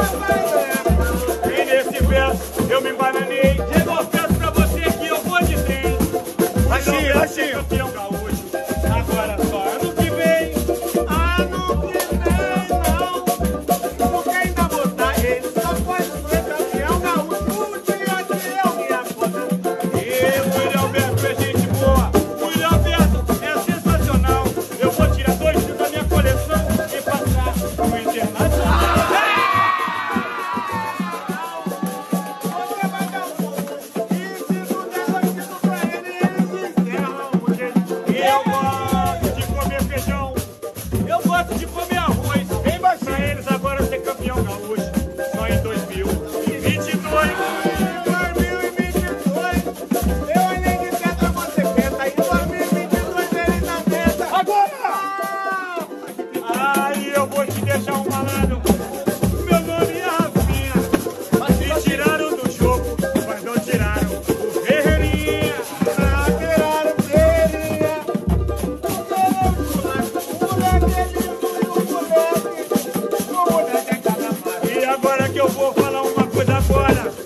Bye-bye. lá e eu vou te deixar um malandro. Meu nome é Rafinha. Me tiraram do jogo, mas não tiraram o Ferreirinha. Ah, tiraram o Ferreirinha. O moleque é, é, é calamar. E agora que eu vou falar uma coisa agora.